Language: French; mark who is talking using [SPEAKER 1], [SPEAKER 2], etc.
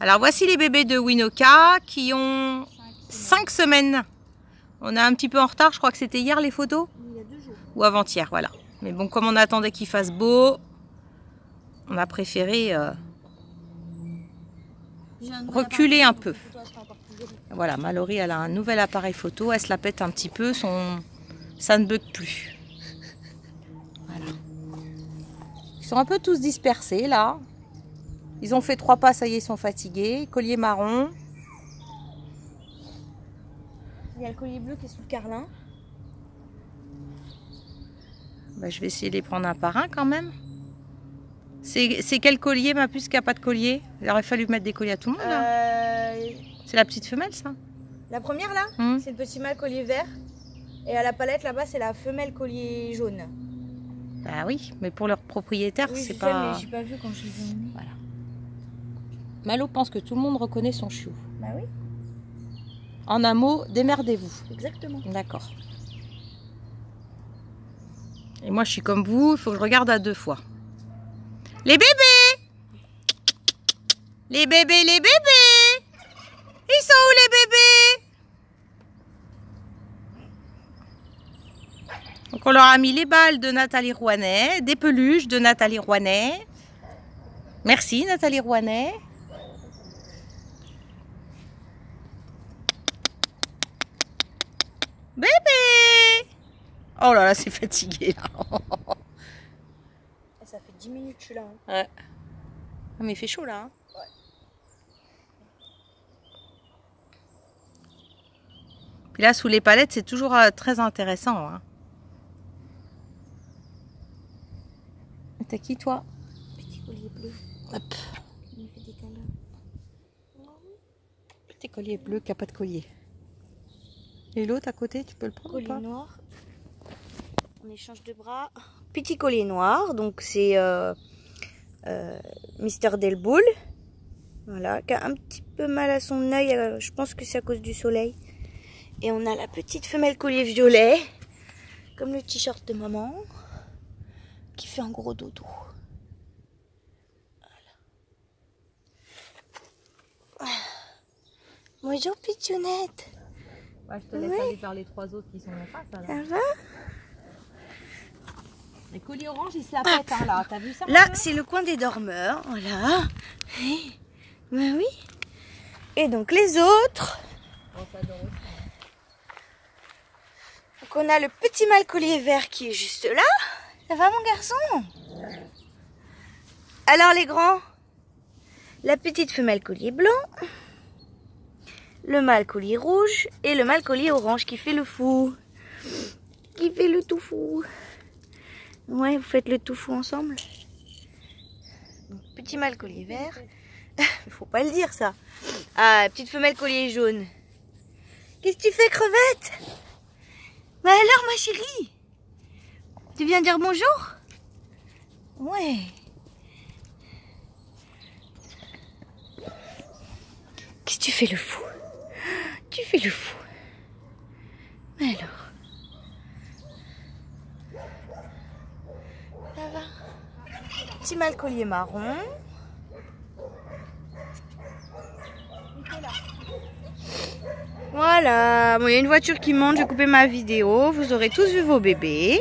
[SPEAKER 1] Alors voici les bébés de Winoka qui ont 5 semaines. On est un petit peu en retard, je crois que c'était hier les photos
[SPEAKER 2] Il y a deux jours.
[SPEAKER 1] Ou avant-hier, voilà. Mais bon, comme on attendait qu'il fasse beau, on a préféré euh, reculer un peu. Voilà, Mallory, elle a un nouvel appareil photo, elle se la pète un petit peu, son... ça ne bug plus. Voilà. Ils sont un peu tous dispersés là. Ils ont fait trois pas, ça y est, ils sont fatigués. Collier marron.
[SPEAKER 2] Il y a le collier bleu qui est sous le carlin.
[SPEAKER 1] Bah, je vais essayer de les prendre un par un quand même. C'est quel collier, ma puce, qui n'a pas de collier? Il aurait fallu mettre des colliers à tout le monde. là.
[SPEAKER 2] Euh,
[SPEAKER 1] C'est la petite femelle, ça
[SPEAKER 2] la première là,
[SPEAKER 1] Hmm.
[SPEAKER 2] c'est le petit mâle collier vert. Et à la palette là-bas, c'est la femelle collier jaune.
[SPEAKER 1] Bah oui, mais pour leur propriétaire,
[SPEAKER 2] Oui,
[SPEAKER 1] c'est pas...
[SPEAKER 2] mais j'ai pas vu quand je les ai mis.
[SPEAKER 1] Voilà. Malo pense que tout le monde reconnaît son chiot.
[SPEAKER 2] Bah oui,
[SPEAKER 1] En un mot, démerdez-vous.
[SPEAKER 2] exactement.
[SPEAKER 1] D'accord. Et moi, je suis comme vous, il faut que je regarde à deux fois. Les bébés Les bébés, les bébés Ils sont où les bébés Donc on leur a mis les balles de Nathalie Rouanet, des peluches de Nathalie Rouanet. Merci Nathalie Rouanet. Bébé Oh là là, c'est fatigué là.
[SPEAKER 2] Et ça fait 10 minutes que je suis là. hein.
[SPEAKER 1] Ouais. Ah, mais il fait chaud là. hein. Puis là, sous les palettes, c'est toujours euh, très intéressant. Hein. T'as qui toi?
[SPEAKER 2] Petit collier bleu,
[SPEAKER 1] Hop.
[SPEAKER 2] il me fait des câlins.
[SPEAKER 1] Petit collier bleu qui n'a pas de collier. Et l'autre à côté, tu peux le prendre ou pas
[SPEAKER 2] noir. On échange de bras. Petit collier noir, donc c'est euh, euh, Mister Delboul. Voilà, qui a un petit peu mal à son œil. euh, je pense que c'est à cause du soleil. Et on a la petite femelle collier violet, comme le t-shirt de maman, qui fait un gros dodo. Voilà. Bonjour Pichounette,
[SPEAKER 1] Ouais, je te
[SPEAKER 2] laisse Ouais.
[SPEAKER 1] aller vers les trois autres qui sont en face.
[SPEAKER 2] ça va
[SPEAKER 1] Les colliers orange, ils se la pètent hein, là. T'as vu ça
[SPEAKER 2] Là, c'est le coin des dormeurs, voilà. Ben oui. Et donc les autres. Donc on a le petit mâle collier vert qui est juste là. Ça va mon garçon? Alors les grands, la petite femelle collier blanc, le mâle collier rouge et le mâle collier orange qui fait le fou. Qui fait le tout fou. Ouais, vous faites le tout fou ensemble Petit mâle collier vert. Faut pas le dire ça. Ah, petite femelle collier jaune. Qu'est-ce que tu fais, crevette? Bah alors, ma chérie? Tu viens dire bonjour? Ouais. Qu'est-ce que tu fais le fou? Tu fais le fou. Mais alors Ça va Petit mâle collier marron. Voilà, bon, il y a une voiture qui monte, je vais couper ma vidéo. Vous aurez tous vu vos bébés.